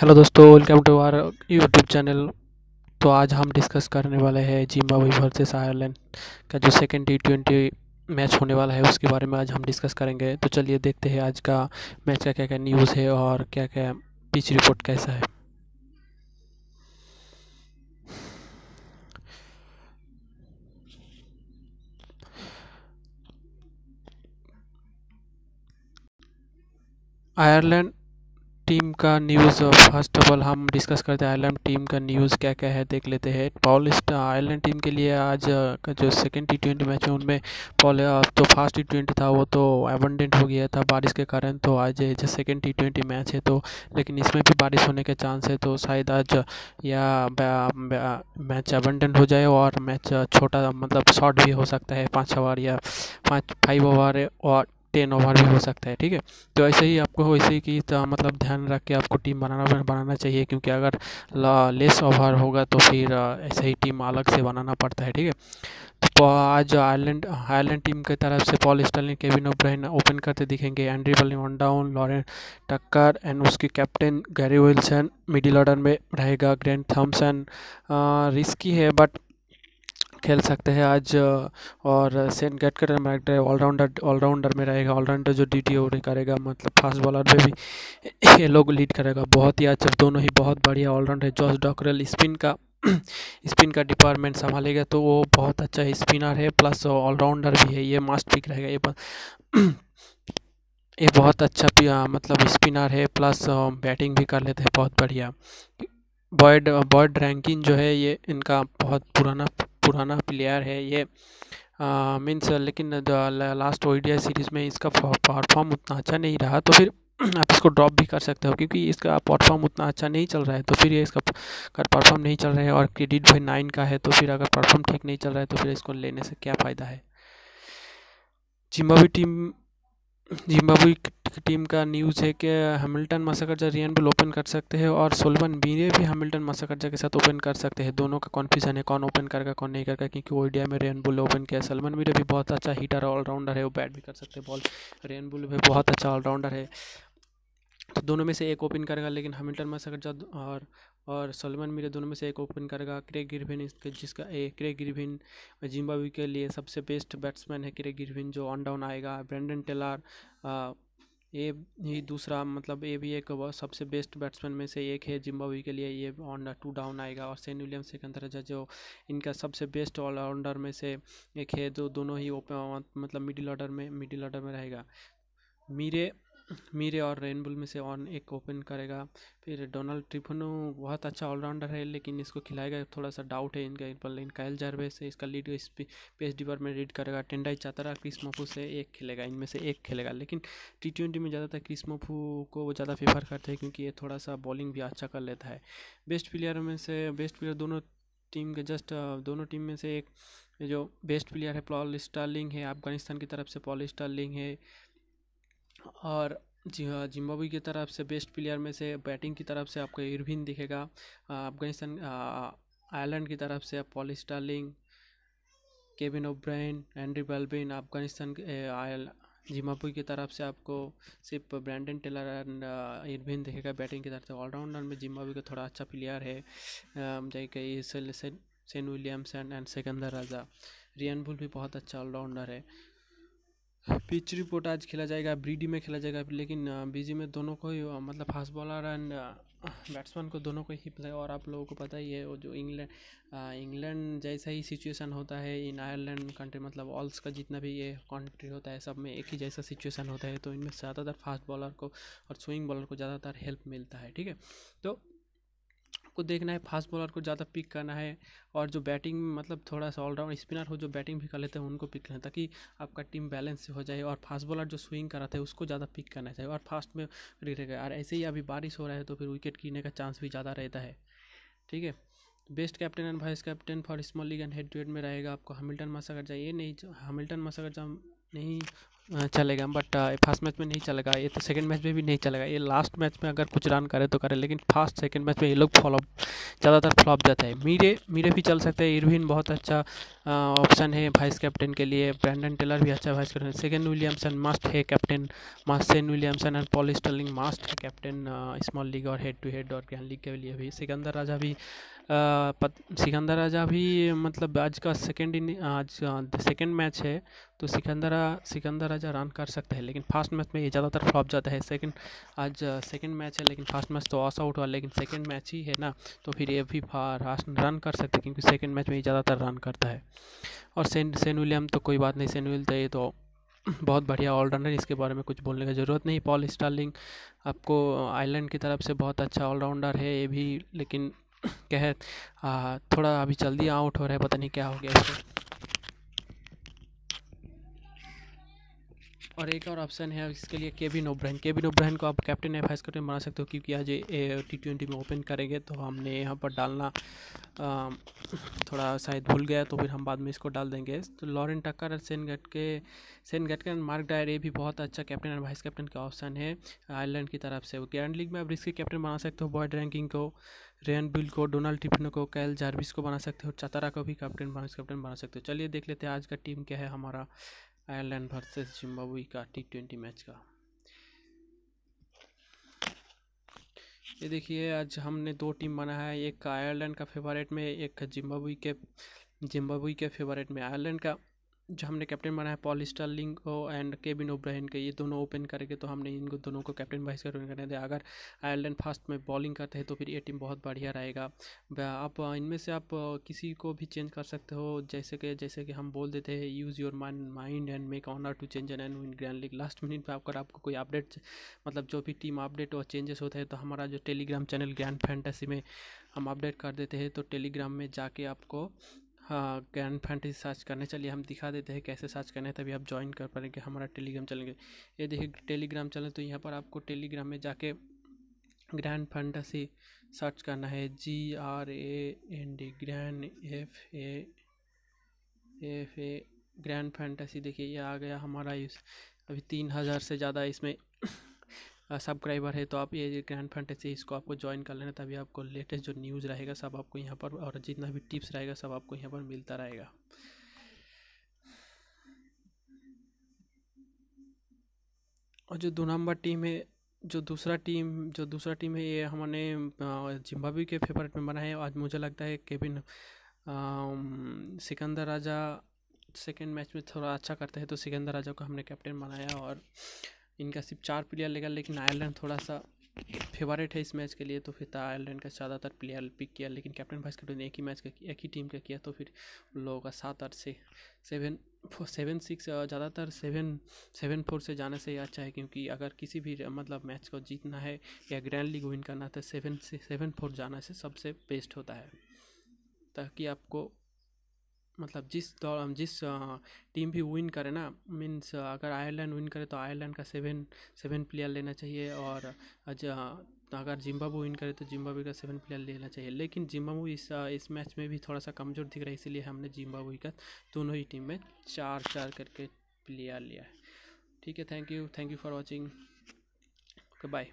Hello दोस्तों welcome to our YouTube channel तो आज हम डिस्कस करने वाले हैं जिम्बाब्वे वर्सेस आयरलैंड का जो सेकेंड टी ट्वेंटी मैच होने वाला है, उसके बारे में आज हम डिस्कस करेंगे। तो चलिए देखते हैं आज का मैच का क्या क्या न्यूज़ है और क्या क्या पिच रिपोर्ट कैसा है। आयरलैंड टीम का न्यूज़ फ़र्स्ट ऑफ़ ऑल हम डिस्कस करते हैं आयरलैंड टीम का न्यूज़ क्या क्या है, देख लेते हैं। पॉल आयरलैंड टीम के लिए आज का जो सेकेंड टी ट्वेंटी मैच है, उनमें पॉल तो फ़र्स्ट टी ट्वेंटी था, वो तो एबंडेंट हो गया था बारिश के कारण तो आज जो सेकेंड टी ट्वेंटी मैच है तो लेकिन इसमें भी बारिश होने के चांस है तो शायद आज या मैच एबंडेंट हो जाए और मैच छोटा मतलब शॉर्ट भी हो सकता है, पाँच ओवर या पाँच फाइव ओवर और टेन ओवर भी हो सकता है, ठीक है? तो ऐसे ही आपको वैसे ही कि मतलब ध्यान रख के आपको टीम बनाना बनाना चाहिए, क्योंकि अगर लेस ओवर होगा तो फिर ऐसे ही टीम अलग से बनाना पड़ता है, ठीक है? तो आज आयरलैंड आयरलैंड टीम की तरफ़ से Paul Stirling Kevin O'Brien open करते दिखेंगे। Andrew बलिंग one down, Lorcan Tucker and उसके captain Gary Wilson middle order में रहेगा। ग्रैंड थॉमसन रिस्की है बट खेल सकते हैं आज और सेंट गेट कर ऑलराउंडर ऑलराउंडर में रहेगा। ऑलराउंडर जो डी टी ओ करेगा मतलब फास्ट बॉलर में भी ये लोग लीड करेगा। बहुत ही अच्छा दोनों ही बहुत बढ़िया ऑलराउंडर है। जॉस डॉकरल स्पिन का स्पिन का डिपार्टमेंट संभालेगा तो वो बहुत अच्छा स्पिनर है। प्लस ऑलराउंडर भी है ये मास्ट पिक रहेगा। ये ये बहुत अच्छा भी आ, मतलब स्पिनर है। प्लस बैटिंग भी कर लेते हैं बहुत बढ़िया। बॉयड बॉयड रैंकिंग जो है ये इनका बहुत पुराना पुराना प्लेयर है ये मीन्स लेकिन लास्ट ओडीआई सीरीज़ में इसका परफॉर्म उतना अच्छा नहीं रहा तो फिर आप इसको ड्रॉप भी कर सकते हो, क्योंकि इसका परफॉर्म उतना अच्छा नहीं चल रहा है तो फिर ये इसका अगर परफॉर्म नहीं चल रहा है और क्रेडिट भाई नाइन का है तो फिर अगर परफॉर्म ठीक नहीं चल रहा है तो फिर इसको लेने से क्या फ़ायदा है? जिम्बावी टीम जिम्बाब्वे टीम का न्यूज़ है कि Hamilton Masakadza Ryan Burl open कर सकते हैं और सोलमन बीरे भी हैमिल्टन मसाकर्जा के साथ ओपन कर सकते हैं। दोनों का कॉन्फ्यूजन है, कौन ओपन करेगा, कौन नहीं करेगा, क्योंकि वो इंडिया में रेन बुल ओपन किया सलमान बीरे भी बहुत अच्छा हीटर ऑलराउंडर है, वो बैट भी कर सकते हैं बॉल रेन बुल भी बहुत अच्छा ऑलराउंडर है। तो दोनों में से एक ओपन करेगा, लेकिन हैमिल्टन मसाकर्जा और और सलमान मीरे दोनों में से एक ओपन करेगा क्रेग गिरविन इसके जिसका, ए, क्रेग गिरविन जिम्बाब्वे के लिए सबसे बेस्ट बैट्समैन है क्रेग गिरविन जो ऑन डाउन आएगा। ब्रेंडन टेलर ये ही दूसरा मतलब ये भी एक सबसे बेस्ट बैट्समैन में से एक है जिम्बाब्वे के लिए। ये ऑन टू डाउन आएगा और सेन विलियम सेकंड दर्जा, जो इनका सबसे बेस्ट ऑलराउंडर में से एक है, जो दोनों ही ओपन मतलब मिडिल ऑर्डर में मिडिल ऑर्डर में रहेगा। मीरे मीरे और रेनबुल में से ऑन एक ओपन करेगा। फिर डोनाल्ड ट्रिफनो बहुत अच्छा ऑलराउंडर है, लेकिन इसको खिलाएगा थोड़ा सा डाउट है इनका पर लेकिन कायल जारवे से इसका लीड इस पेस डिपर में रीड करेगा। टेंडाई चातरा, क्रिस मोफू से एक खेलेगा, इनमें से एक खेलेगा, लेकिन टी ट्वेंटी में ज़्यादातर क्रिस मोफू को वो ज़्यादा फेवर करते हैं क्योंकि ये थोड़ा सा बॉलिंग भी अच्छा कर लेता है। बेस्ट प्लेयर में से, बेस्ट प्लेयर दोनों टीम के जस्ट दोनों टीम में से एक जो बेस्ट प्लेयर है, पॉल स्टार्लिंग है, अफ़गानिस्तान की तरफ़ से पॉल स्टार्लिंग है। और जी हाँ जिम्बाब्वे की तरफ़ से बेस्ट प्लेयर में से बैटिंग की तरफ़ से आपको इरविन दिखेगा। अफ़गानिस्तान आयरलैंड की तरफ़ से Paul Stirling, Kevin O'Brien Andrew Balbirnie, Afghanistan Zimbabwe की तरफ़ से आपको सिर्फ़ ब्रैंडन टेलर एंड इरविन दिखेगा बैटिंग की तरफ़ से। ऑलराउंडर में जिम्बाब्वे का थोड़ा अच्छा प्लेयर है। जैसे Sean Williamson and Sikandar Raja. Ryan Burl भी बहुत अच्छा ऑलराउंडर है। पिच रिपोर्ट आज खेला जाएगा ब्रीडी में खेला जाएगा, लेकिन बीजी में दोनों को ही मतलब फास्ट बॉलर एंड बैट्समैन को दोनों को ही प्ले और आप लोगों को पता ही है, वो जो इंग्लैंड इंग्लैंड जैसा ही सिचुएशन होता है, इन आयरलैंड कंट्री मतलब ऑल्स का जितना भी ये कंट्री होता है, सब में एक ही जैसा सिचुएशन होता है तो इनमें ज़्यादातर फास्ट बॉलर को और स्विंग बॉलर को ज़्यादातर हेल्प मिलता है, ठीक है? तो आपको देखना है फास्ट बॉलर को ज़्यादा पिक करना है और जो बैटिंग मतलब थोड़ा सा ऑलराउंड स्पिनर हो जो बैटिंग भी कर लेते हैं, उनको पिक करना ताकि आपका टीम बैलेंस हो जाए और फास्ट बॉलर जो स्विंग कराते हैं, उसको ज़्यादा पिक करना चाहिए और फास्ट में रहेगा। और ऐसे ही अभी बारिश हो रहा है तो फिर विकेट गिरने का चांस भी ज़्यादा रहता है। ठीक है? Best captain and vice captain for small league and head to head में रहेगा आपको हमिल्टन हैमिल्टन मसाकर ये नहीं हमिल्टन हैमिल्टन मसाकर नहीं चलेगा बट फ़र्स्ट मैच में नहीं चलेगा, ये तो सेकंड मैच में भी नहीं चलेगा। ये लास्ट मैच में अगर कुछ रन करे तो करे, लेकिन फ़र्स्ट सेकंड मैच में ये लोग फॉलोअप ज़्यादातर फ्लॉप जाता है। मीरे मीरे भी चल सकते हैं, इरविन बहुत अच्छा ऑप्शन है वाइस कैप्टन के लिए। ब्रैंडन टेलर भी अच्छा vice captain second Williamson must है captain must Sean Williamson and Paul must है कैप्टन स्मॉल लीग और हेड टू हेड और ग्रैंड लीग के लिए भी। सिकंदर राजा भी सिकंदर राजा भी मतलब आज का सेकेंड इन आज सेकेंड मैच है तो सिकंदर सिकंदर राजा रन कर सकते हैं, लेकिन फ़र्स्ट मैच में ये ज़्यादातर फ्लॉप जाता है। सेकंड आज सेकंड मैच है, लेकिन फ़र्स्ट मैच तो ऑस आउट हुआ, लेकिन सेकंड मैच ही है ना तो फिर ये भी रन कर सकते हैं, क्योंकि सेकंड मैच में ये ज़्यादातर रन करता है। और सेन सेन विलियम तो कोई बात नहीं, सेन विल तो ये तो बहुत बढ़िया ऑलराउंडर इसके बारे में कुछ बोलने की ज़रूरत नहीं। पॉल स्टार्लिंग आपको आयरलैंड की तरफ़ से बहुत अच्छा ऑलराउंडर है, ये भी, लेकिन क्या है थोड़ा अभी जल्दी आउट हो रहा है, पता नहीं क्या हो गया इसको। और एक और ऑप्शन है इसके लिए केविन ओब्राहन केविन ओब्राहन को आप कैप्टन या वाइस कैप्टन बना सकते हो क्योंकि आज टी ट्वेंटी में ओपन करेंगे तो हमने यहाँ पर डालना आ, थोड़ा शायद भूल गया तो फिर हम बाद में इसको डाल देंगे। तो लॉरेन टक्कर और सेन गट के सेन गटकर मार्क डायर ये भी बहुत अच्छा कैप्टन और वाइस कैप्टन का ऑप्शन है आयरलैंड की तरफ़ से। ग्रैंड लीग में आप रिस्की कैप्टन बना सकते हो बॉयड रैंकिंग को रेन बिल को डोनाल्ड टिफिनो को कैल जार्विस को बना सकते हो चतरा को भी कैप्टन वाइस कैप्टन बना सकते हो। चलिए देख लेते हैं आज का टीम क्या है हमारा। आयरलैंड वर्सेस जिम्बाब्वे का टी ट्वेंटी मैच का। ये देखिए, आज हमने दो टीम बना है, एक आयरलैंड का फेवरेट में, एक जिम्बाब्वे के जिम्बाब्वे के फेवरेट में आयरलैंड का। जो हमने कैप्टन बनाया पॉल स्टार्लिंग को एंड केबिन ओब्राहन के, ये दोनों ओपन करेंगे तो हमने इनको दोनों को कैप्टन वाइस कैप्टन करने दिया अगर आयरलैंड फास्ट में बॉलिंग करते हैं तो फिर ये टीम बहुत बढ़िया रहेगा। आप, इनमें से आप, किसी को भी चेंज कर सकते हो, जैसे कि जैसे कि हम बोल देते हैं use your mind mind and make honour to change and win grand league last minute पर अगर आपको कोई अपडेट मतलब जो भी टीम अपडेट और चेंजेस होते हैं तो हमारा जो टेलीग्राम चैनल ग्रैंड फैंटेसी में हम अपडेट कर देते हैं तो टेलीग्राम में जाके आपको ग्रैंड फैंटेसी सर्च करने। चलिए, हम दिखा देते हैं कैसे सर्च करने तभी आप ज्वाइन कर पाएँगे हमारा टेलीग्राम चलेंगे ये देखिए टेलीग्राम चले तो यहाँ पर आपको टेलीग्राम में जाके ग्रैंड फैंटेसी सर्च करना है। G R A N D grand F A F A grand fantasy देखिए, ये आ गया हमारा इस, अभी तीन हज़ार से ज़्यादा इसमें सब्सक्राइबर है तो आप ये ग्रैंड फैंटेसी इसको आपको ज्वाइन कर लेना, तभी आपको लेटेस्ट जो न्यूज़ रहेगा, सब आपको यहाँ पर, और जितना भी टिप्स रहेगा, सब आपको यहाँ पर मिलता रहेगा। और जो दो नंबर टीम है, जो दूसरा टीम जो दूसरा टीम है, ये हमने जिम्बाब्वे के फेवरेट में बना है। आज मुझे लगता है Kevin Sikandar Raja second match में थोड़ा अच्छा करते हैं तो सिकंदर राजा को हमने कैप्टन बनाया, और इनका सिर्फ़ चार प्लेयर लेगा, लेकिन आयरलैंड थोड़ा सा फेवरेट है इस मैच के लिए तो फिर आयरलैंड का ज़्यादातर प्लेयर पिक किया, लेकिन कैप्टन वाइस कैप्टन एक ही मैच का, एक ही टीम का किया तो फिर उन लोगों का सात आठ से सेवन सेवन सिक्स ज़्यादातर सेवन सेवन फोर से जाने से ही अच्छा है, क्योंकि अगर किसी भी मतलब मैच को जीतना है या ग्रैंड लीग विन करना है तो सेवन से सेवन फोर जाना से सबसे बेस्ट होता है। ताकि आपको मतलब जिस दौर जिस टीम भी विन करे ना, मीन्स अगर आयरलैंड विन करे तो आयरलैंड का सेवन सेवन प्लेयर लेना चाहिए और अगर जिम्बाबू विन करे तो जिम्बाबू का सेवन प्लेयर लेना चाहिए। लेकिन जिम्बाबू इस इस मैच में भी थोड़ा सा कमज़ोर दिख रहा है, इसीलिए हमने जिम्बाबू का दोनों ही टीम में चार चार करके प्लेयर लिया है। ठीक है, thank you thank you for watching. Okay, bye.